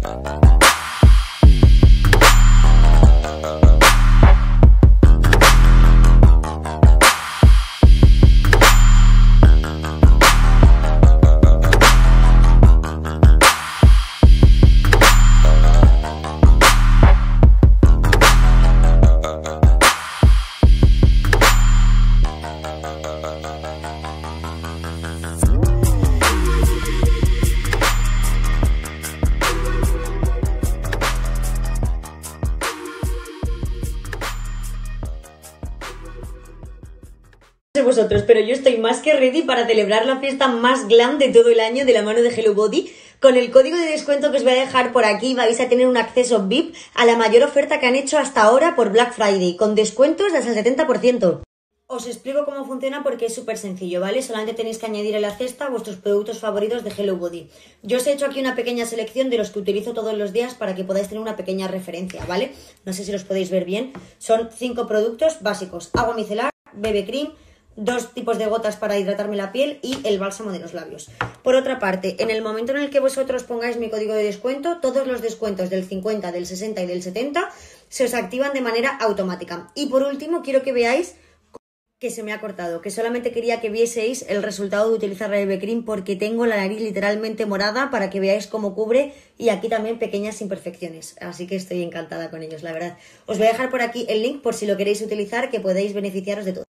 Bye. Vosotros, pero yo estoy más que ready para celebrar la fiesta más glam de todo el año de la mano de Hello Body. Con el código de descuento que os voy a dejar por aquí vais a tener un acceso VIP a la mayor oferta que han hecho hasta ahora por Black Friday, con descuentos de hasta el 70%. Os explico cómo funciona porque es súper sencillo, ¿vale? Solamente tenéis que añadir en la cesta vuestros productos favoritos de Hello Body. Yo os he hecho aquí una pequeña selección de los que utilizo todos los días para que podáis tener una pequeña referencia, ¿vale? No sé si los podéis ver bien. Son cinco productos básicos. Agua micelar, bebe cream, dos tipos de gotas para hidratarme la piel y el bálsamo de los labios. Por otra parte, en el momento en el que vosotros pongáis mi código de descuento, todos los descuentos del 50, del 60 y del 70 se os activan de manera automática. Y por último, quiero que veáis que se me ha cortado, que solamente quería que vieseis el resultado de utilizar la BB Cream porque tengo la nariz literalmente morada para que veáis cómo cubre y aquí también pequeñas imperfecciones. Así que estoy encantada con ellos, la verdad. Os voy a dejar por aquí el link por si lo queréis utilizar, que podéis beneficiaros de todo.